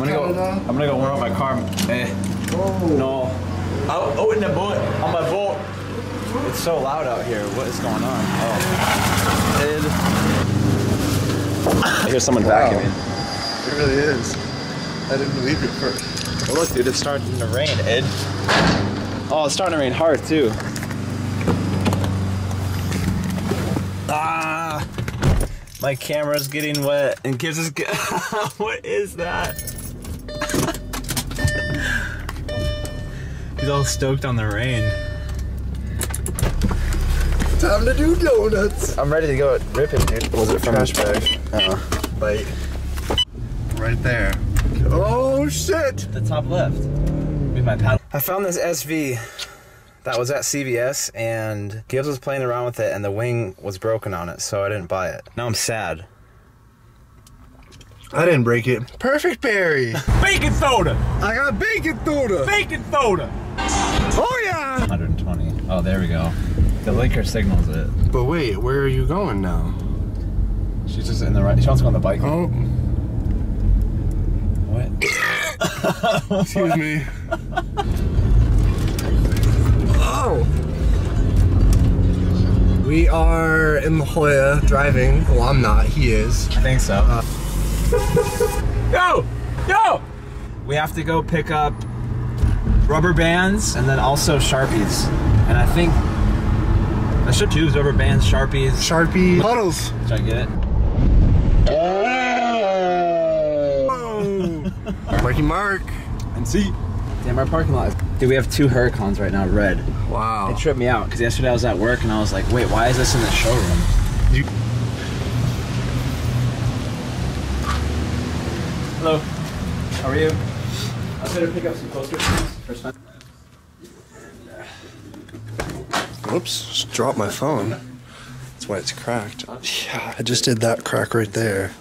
gonna go. Canada. I'm gonna go warm up my car. Eh. Oh. No. Out, out in the boat. On my boat. It's so loud out here. What is going on? Oh. Ed. I hear someone Wow. vacuuming. It really is. I didn't believe it first. Oh, look, dude, it's starting to rain, Ed. Oh, it's starting to rain hard, too. Ah! My camera's getting wet and gives us. what is that? He's all stoked on the rain. Time to do donuts. I'm ready to go rip it, dude. Was it from Trash bag. Oh. Bite. Right there. Oh shit! The top left. With my paddle. I found this SV that was at CVS and Gibbs was playing around with it and the wing was broken on it, so I didn't buy it. Now I'm sad. I didn't break it. Perfect berry. Bacon soda! I got bacon soda. Bacon soda! Oh yeah. 120. Oh, there we go. The liquor signals it. But wait, where are you going now? She's just in the right. She wants to go on the bike. Oh, What? excuse me. oh. We are in La Jolla driving. Well, I'm not. He is. I think so. Uh. Yo! Yo! We have to go pick up rubber bands and then also Sharpies. And I think I should choose rubber bands, Sharpies. Sharpie puddles. Should I get it? Oh. Marky Mark. And see. Damn, our parking lot. Dude, we have two Huracans right now, red. Wow. It tripped me out because yesterday I was at work and I was like, wait, why is this in the showroom? You- Hello. How are you? I was gonna pick up some posters for Spencer. Whoops, just dropped my phone. That's why it's cracked. Yeah, I just did that crack right there.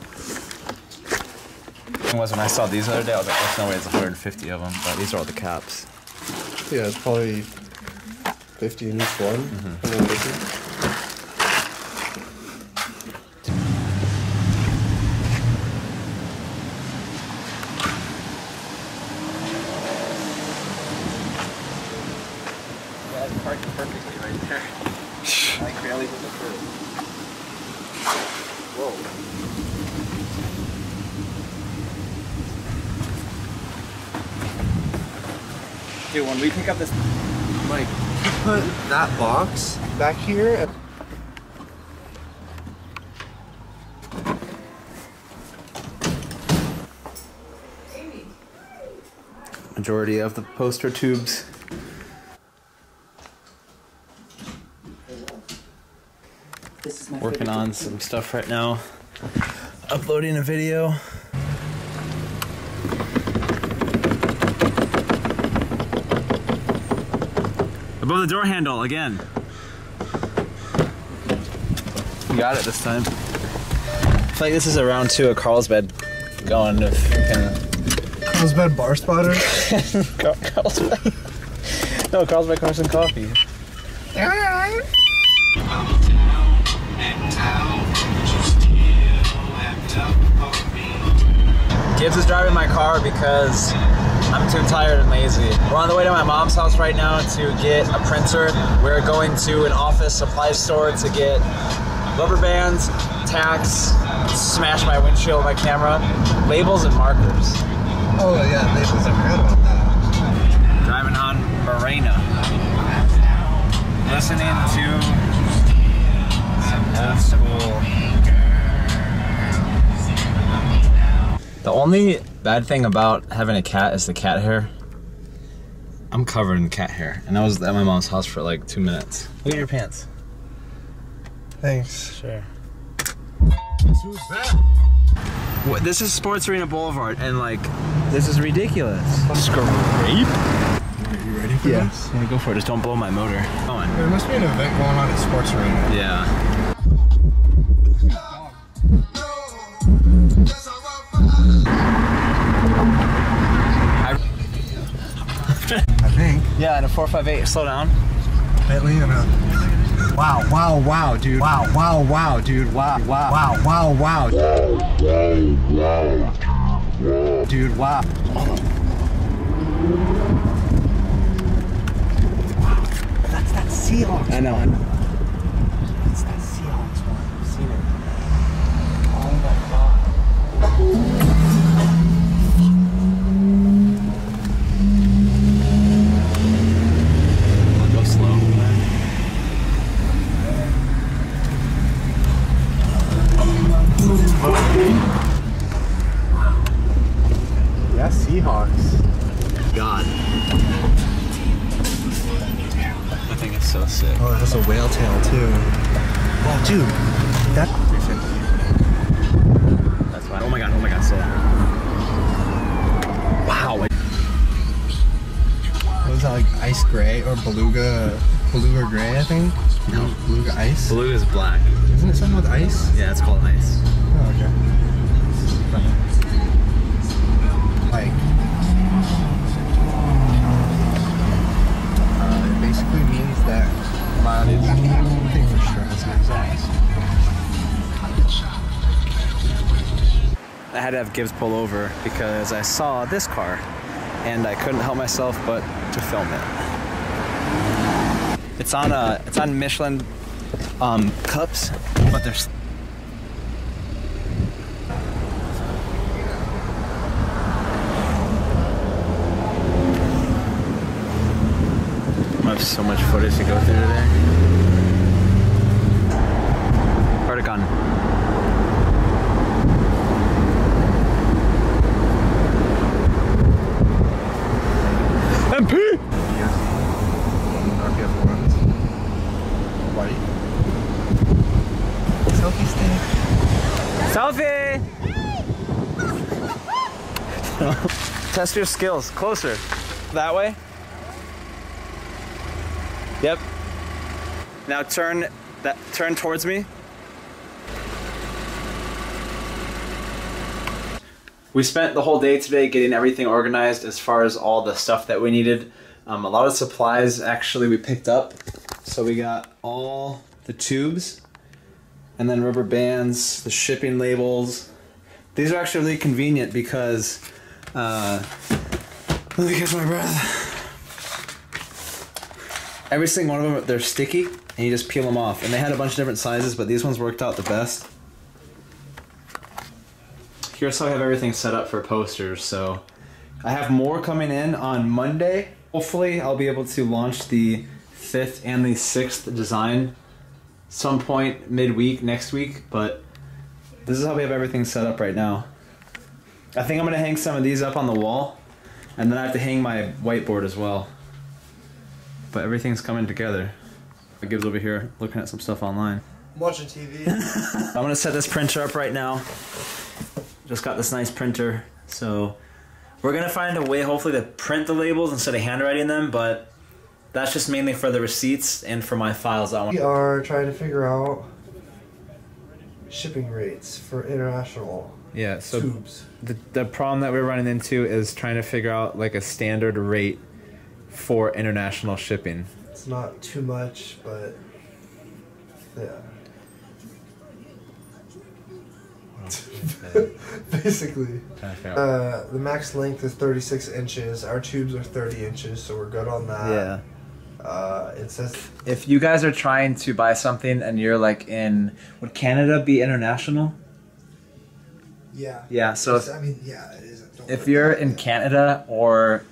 It was when I saw these the other day, I was like, oh, there's no way it's 150 of them, but these are all the caps. Yeah, it's probably 50 in each one. Mm-hmm. 150. Yeah, it's parked perfectly right there. like barely with the curb. Whoa. Dude, when we pick up this Mike, put that box back here. and- majority of the poster tubes. Working on some stuff right now. Uploading a video. Above the door handle again. You got it this time. I feel like this is a round two of Carlsbad going if you can Carlsbad bar spotter. Carl- Carlsbad. no, Carlsbad Carson Coffee. Ah! Gibbs is driving my car because I'm too tired and lazy. We're on the way to my mom's house right now to get a printer. We're going to an office supply store to get rubber bands, tacks, smash my windshield, my camera, labels, and markers. Oh yeah, labels. I forgot about that. driving on Morena, listening to some old school. The only bad thing about having a cat is the cat hair. I'm covered in cat hair, and I was at my mom's house for like two minutes. Look at your pants. Thanks. Sure. What, this is Sports Arena Boulevard, and like, this is ridiculous. Scrape. Are you ready for Yeah. this? Yeah, go for it. Just don't blow my motor. Go on. There must be an event going on at Sports Arena. Yeah. 458. Slow down. Bentley and a. Wow! Wow! Wow, dude! Wow! Wow! Wow, dude! Wow! Wow! Wow! Wow! Wow! Dude, wow. That's that Seahawks. I know. It's Seahawks. God. I think it's so sick. Oh, it has a whale tail too. Oh, dude, that. That's fine. Oh my god, oh my god, so. Wow. What is that like ice gray or beluga? Beluga gray, I think. No. Beluga ice. Blue is black. Isn't it something with ice? Yeah, it's called ice. My thing for sure has an exhaust. I had to have Gibbs pull over because I saw this car and I couldn't help myself but to film it. It's on a it's on Michelin um, cups, but there's I have so much footage to go through today. RPF ones. Selfie. Selfie! Test your skills. Closer. That way. Yep. Now turn that turn towards me. We spent the whole day today getting everything organized as far as all the stuff that we needed. Um, a lot of supplies actually we picked up. So we got all the tubes and then rubber bands, the shipping labels. These are actually really convenient because uh, let me catch my breath. Every single one of them, they're sticky, and you just peel them off. And they had a bunch of different sizes, but these ones worked out the best. Here's how I have everything set up for posters. So I have more coming in on Monday. Hopefully, I'll be able to launch the fifth and the sixth design some point midweek next week. But this is how we have everything set up right now. I think I'm gonna hang some of these up on the wall, and then I have to hang my whiteboard as well. But everything's coming together. Gibbs over here looking at some stuff online. I'm watching TV. I'm gonna set this printer up right now. Just got this nice printer, so we're gonna find a way, hopefully, to print the labels instead of handwriting them. But that's just mainly for the receipts and for my files. I want. we are trying to figure out shipping rates for international Yeah. So tubes. the the problem that we're running into is trying to figure out like a standard rate for international shipping. It's not too much, but yeah. Basically, uh, the max length is 36 inches. Our tubes are 30 inches, so we're good on that. yeah. Uh, it says If you guys are trying to buy something and you're like in, would Canada be international? yeah. Yeah. So if, I mean, yeah, it is. If you're in. Canada or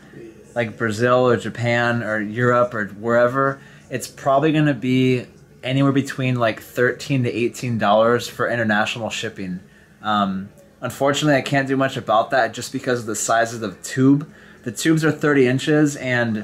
like Brazil or Japan or Europe or wherever, it's probably going to be anywhere between like 13 to 18 dollars for international shipping. Um, unfortunately, I can't do much about that just because of the size of the tube. The tubes are 30 inches, and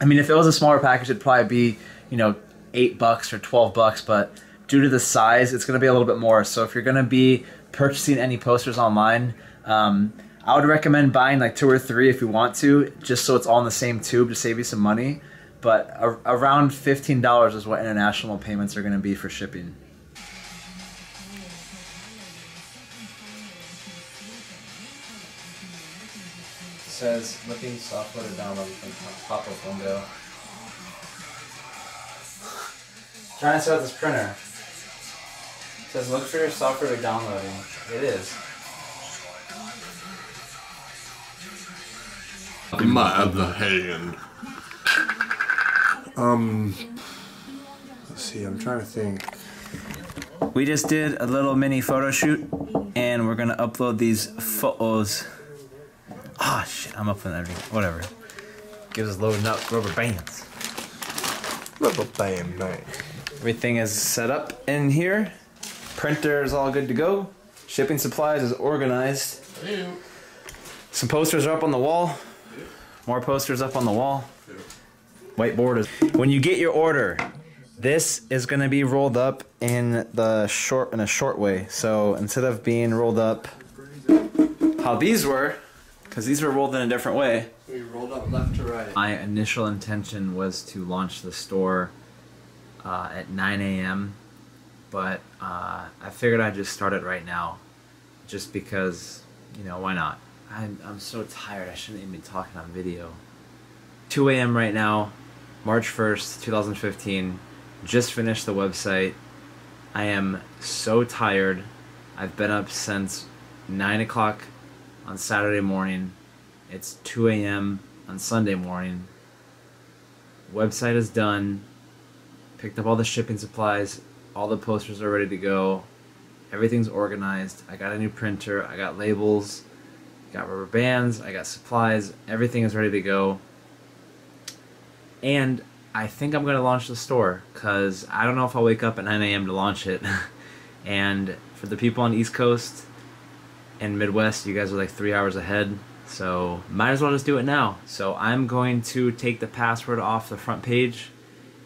I mean, if it was a smaller package, it'd probably be you know eight bucks or 12 bucks, but due to the size, it's going to be a little bit more. So if you're going to be purchasing any posters online, um, I would recommend buying like two or three if you want to, just so it's all in the same tube to save you some money. But a- around fifteen dollars is what international payments are going to be for shipping. says looking software to download from pop-up window. Trying to set up this printer. It says look for your software to downloading. It is. My other hand. Um, let's see. I'm trying to think. We just did a little mini photo shoot, and we're gonna upload these photos. Ah, shit! I'm uploading everything. Whatever. Gibbs is loading up rubber bands. Rubber band night. Everything is set up in here. Printer is all good to go. Shipping supplies is organized. Some posters are up on the wall. More posters up on the wall. Whiteboard is. When you get your order, this is going to be rolled up in the short in a short way. So instead of being rolled up how these were, because these were rolled in a different way. We rolled up left to right. My initial intention was to launch the store uh, at 9 a.m., but uh, I figured I'd just start it right now, just because, you know, why not? I'm, I'm so tired, I shouldn't even be talking on video. 2 a.m. right now, March 1st, 2015. Just finished the website. I am so tired. I've been up since 9 o'clock on Saturday morning. It's 2 a.m. on Sunday morning. Website is done. Picked up all the shipping supplies. All the posters are ready to go. Everything's organized. I got a new printer. I got labels. Got rubber bands. I got supplies. Everything is ready to go. And I think I'm going to launch the store because I don't know if I'll wake up at 9 a.m. to launch it. and for the people on the East Coast and Midwest, you guys are like three hours ahead. So might as well just do it now. So I'm going to take the password off the front page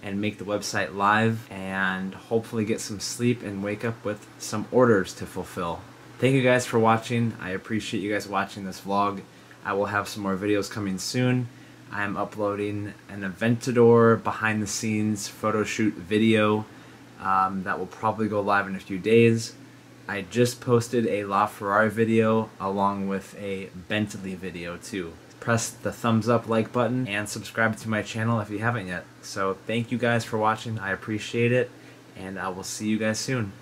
and make the website live and hopefully get some sleep and wake up with some orders to fulfill. Thank you guys for watching. I appreciate you guys watching this vlog. I will have some more videos coming soon. I am uploading an Aventador behind the scenes photo shoot video um, that will probably go live in a few days. I just posted a LaFerrari video along with a Bentley video too. Press the thumbs up like button and subscribe to my channel if you haven't yet. So thank you guys for watching. I appreciate it and I will see you guys soon.